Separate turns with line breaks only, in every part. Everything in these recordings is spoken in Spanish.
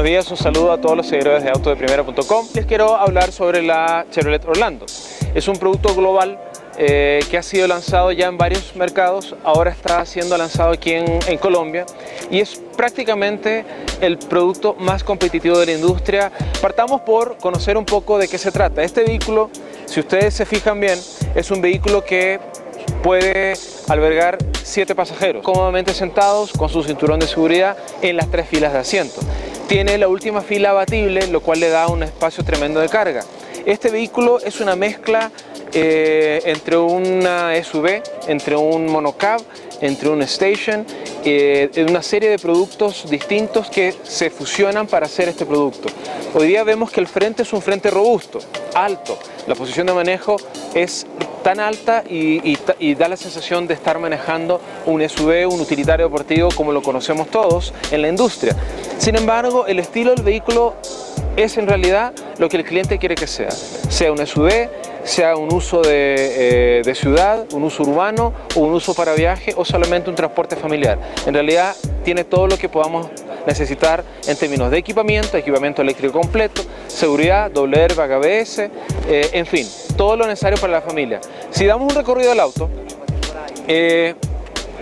buenos días, un saludo a todos los seguidores de autodeprimera.com. Les quiero hablar sobre la Chevrolet Orlando. Es un producto global eh, que ha sido lanzado ya en varios mercados, ahora está siendo lanzado aquí en, en, Colombia y es prácticamente el producto más competitivo de la industria. Partamos por conocer un poco de qué se trata. Este vehículo, si ustedes se fijan bien, es un vehículo que puede albergar siete pasajeros, cómodamente sentados con su cinturón de seguridad en las tres filas de asiento. Tiene la última fila abatible, lo cual le da un espacio tremendo de carga. Este vehículo es una mezcla eh, entre una SUV, entre un monocab, entre un station, eh, una serie de productos distintos que se fusionan para hacer este producto. Hoy día vemos que el frente es un frente robusto, alto, la posición de manejo es tan alta y, da la sensación de estar manejando un SUV, un utilitario deportivo como lo conocemos todos en la industria. Sin embargo, el estilo del vehículo es en realidad lo que el cliente quiere que sea, sea un SUV, sea un uso de, eh, de, ciudad, un uso urbano un uso para viaje o solamente un transporte familiar. En realidad tiene todo lo que podamos necesitar en términos de equipamiento, equipamiento eléctrico completo, seguridad, doble airbag ABS, eh, en fin, todo lo necesario para la familia. Si damos un recorrido al auto, eh,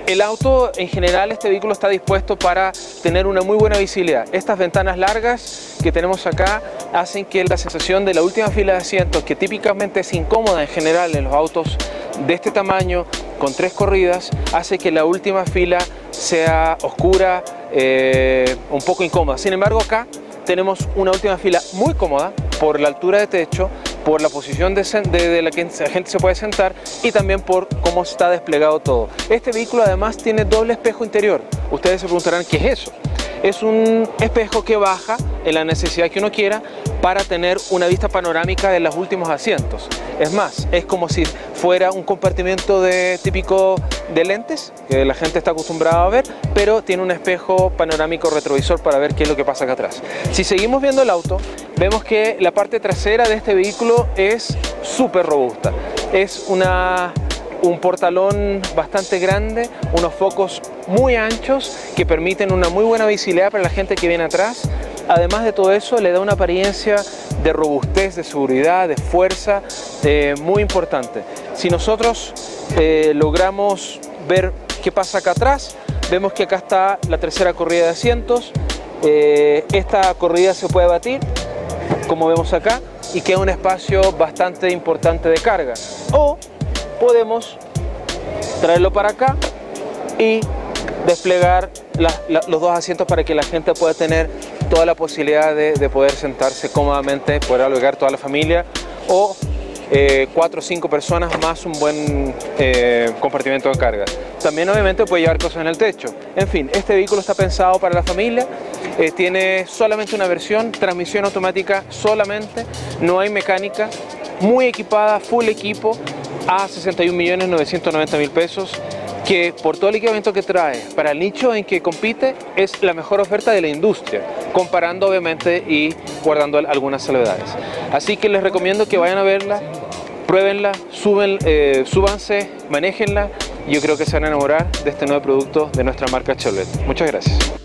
el auto en general, este vehículo está dispuesto para tener una muy buena visibilidad. Estas ventanas largas que tenemos acá hacen que la sensación de la última fila de asientos, que típicamente es incómoda en general en los autos de este tamaño, con tres corridas, hace que la última fila sea oscura, eh, un poco incómoda. Sin embargo acá tenemos una última fila muy cómoda por la altura de techo, por la posición de, la que la gente se puede sentar y también por cómo está desplegado todo. Este vehículo además tiene doble espejo interior. Ustedes se preguntarán qué es eso. Es un espejo que baja en la necesidad que uno quiera para tener una vista panorámica de los últimos asientos. Es más, es como si fuera un compartimiento de, típico de lentes, que la gente está acostumbrada a ver, pero tiene un espejo panorámico retrovisor para ver qué es lo que pasa acá atrás. Si seguimos viendo el auto, vemos que la parte trasera de este vehículo es súper robusta. Es una un portalón bastante grande, unos focos muy anchos que permiten una muy buena visibilidad para la gente que viene atrás. Además de todo eso, le da una apariencia de robustez, de seguridad, de fuerza eh, muy importante. Si nosotros eh, logramos ver qué pasa acá atrás, vemos que acá está la tercera corrida de asientos. Eh, esta corrida se puede batir, como vemos acá, y queda un espacio bastante importante de carga. O podemos traerlo para acá y desplegar los dos asientos para que la gente pueda tener toda la posibilidad de, poder sentarse cómodamente, poder albergar toda la familia o eh, cuatro o cinco personas más un buen eh, compartimento de carga. También obviamente puede llevar cosas en el techo. En fin, este vehículo está pensado para la familia, eh, tiene solamente una versión, transmisión automática solamente, no hay mecánica, muy equipada, full equipo, a 61.990.000 pesos que por todo el equipamiento que trae para el nicho en que compite es la mejor oferta de la industria, comparando obviamente y guardando algunas salvedades. Así que les recomiendo que vayan a verla, pruébenla, suben, eh, súbanse, manéjenla. Yo creo que se van a enamorar de este nuevo producto de nuestra marca Chevrolet. Muchas gracias.